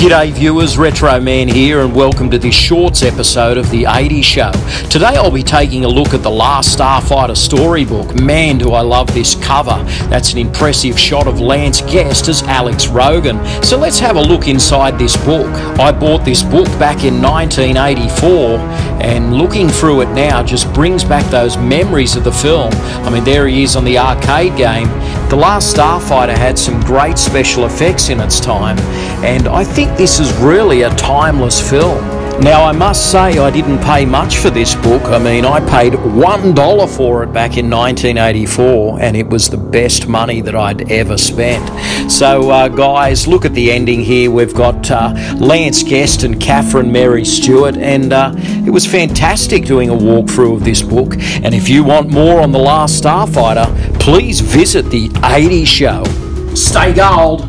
G'day viewers, Retro Man here and welcome to this shorts episode of the 80s Show. Today I'll be taking a look at the Last Starfighter storybook. Man do I love this cover. That's an impressive shot of Lance Guest as Alex Rogan. So let's have a look inside this book. I bought this book back in 1984 and looking through it now just brings back those memories of the film. I mean there he is on the arcade game. The Last Starfighter had some great special effects in its time and I think this is really a timeless film. Now, I must say, I didn't pay much for this book. I mean, I paid $1 for it back in 1984, and it was the best money that I'd ever spent. So, uh, guys, look at the ending here. We've got uh, Lance Guest and Catherine Mary Stewart, and uh, it was fantastic doing a walkthrough of this book. And if you want more on The Last Starfighter, please visit the 80 Show. Stay gold!